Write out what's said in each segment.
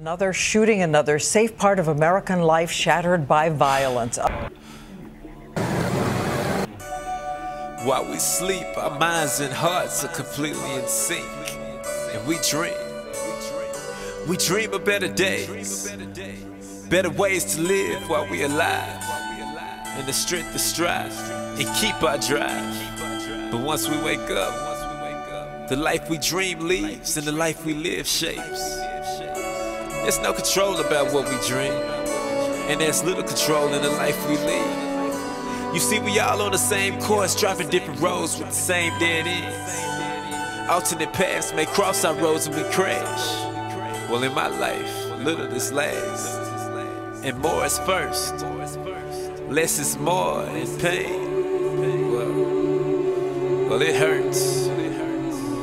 Another shooting, another safe part of American life shattered by violence. While we sleep, our minds and hearts are completely in sync. And we dream. We dream of better days, better ways to live while we're alive, and the strength to strive and keep our drive. But once we wake up, the life we dream leaves and the life we live shapes. There's no control about what we dream, and there's little control in the life we lead. You see, we all on the same course, driving different roads with the same dead ends. Alternate paths may cross our roads and we crash. Well, in my life, little is last, and more is first. Less is more in pain. Well, well, it hurts,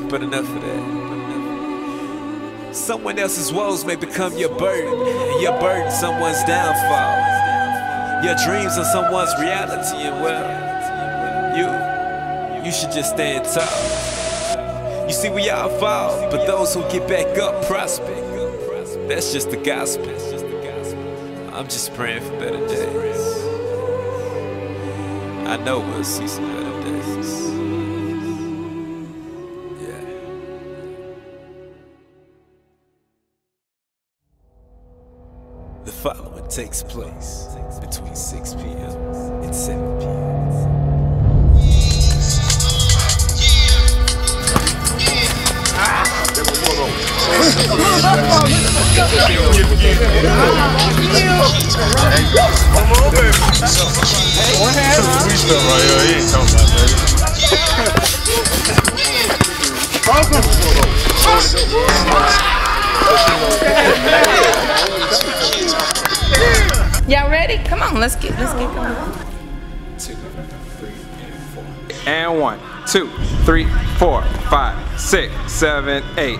but enough of that. Someone else's woes may become your burden, your burden someone's downfall. Your dreams are someone's reality, and well, you, you should just stand tall. You see, we all fall, but those who get back up prosper. That's just the gospel. I'm just praying for better days. I know we'll see some better days. The following takes place between 6 p.m. and 7 p.m. We Come on, let's get let's get going. two And one, two, three, four, five, six, seven, eight.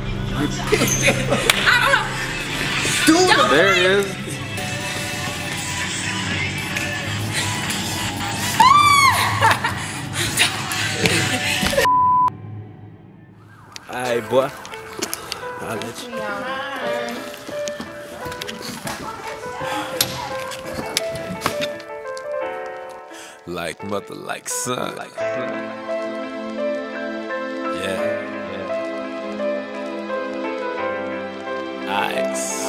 There it is. Alright, boy. I'll let you. Like mother, like son. Yeah. yeah. Ice.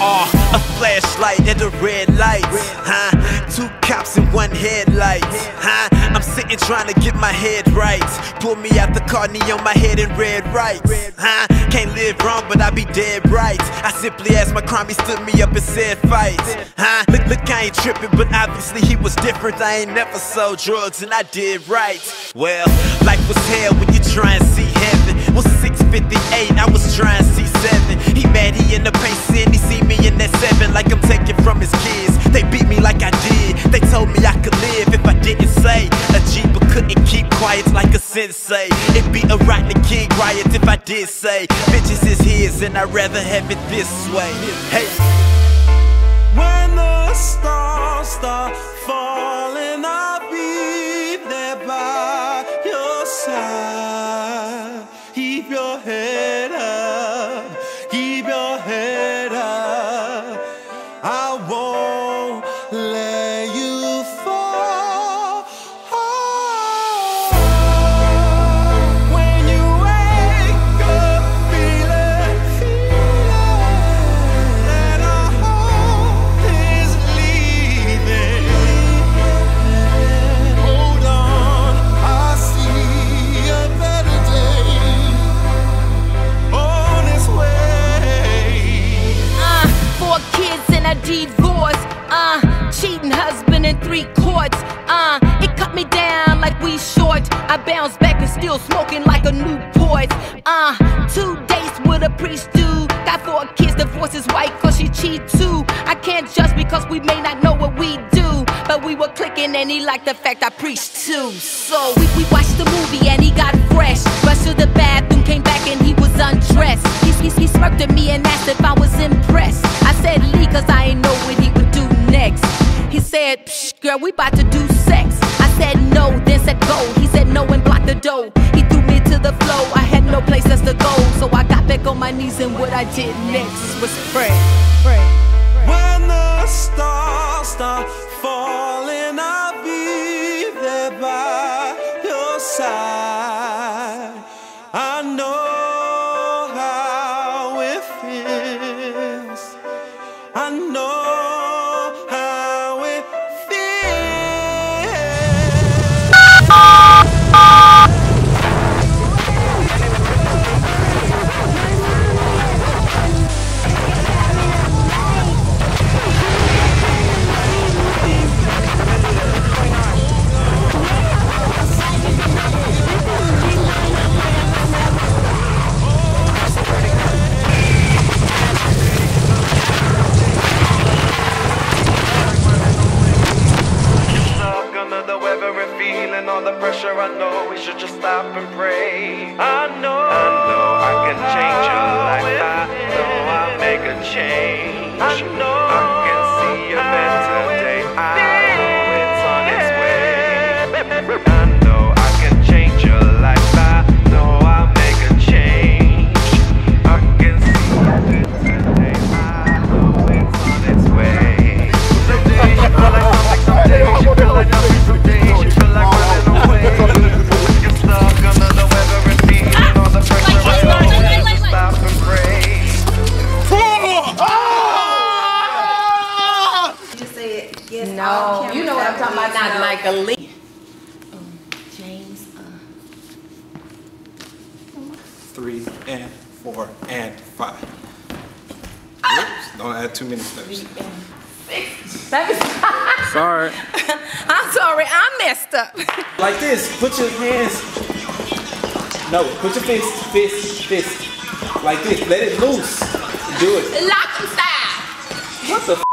Uh, a flashlight and a red light, huh? Two cops and one headlight, huh? I'm sitting trying to get my head right. Pull me out the car, knee on my head in red right, huh? Can't live wrong, but I be dead right. I simply asked my crime, he stood me up and said fight, huh? Look, look, I ain't tripping, but obviously he was different. I ain't never sold drugs and I did right. Well, life was hell when you try and see. Was 658, I was trying to see seven. He mad, he in the paint, sin, he see me in that seven like I'm taking from his kids. They beat me like I did. They told me I could live if I didn't say a G, but couldn't keep quiet like a sensei. It'd be a rotten king riot if I did say bitches is his, and I'd rather have it this way. Hey. When the stars divorce. Uh, cheating husband in three courts. Uh, it cut me down like we short. I bounce back and still smoking like a Newport. Uh, two dates with a priest dude. Got four kids, divorce his wife cause she cheat too. I can't judge because we may not know what we do. But we were clicking and he liked the fact I preached too. So we, we watched the movie and he got fresh. Rushed to the bathroom, second he was undressed. He, he, he smirked at me and asked if I was impressed. I said, Lee, cause I ain't know what he would do next. He said, Psh, girl, we about to do sex. I said no, then said go. He said no and blocked the door. He threw me to the floor. I had no place else to go. So I got back on my knees and what I did next was pray. pray. When the stars start falling out. stop and pray. I know I, know I can change your life. I know I'll make a change. I know I can see a better. Um, James. Uh, Three and four and five. Oops, don't add too many steps. sorry. I'm sorry, I messed up. like this, put your hands. No, put your fist, fist, fist. Like this, let it loose. Do it. Lock style. What the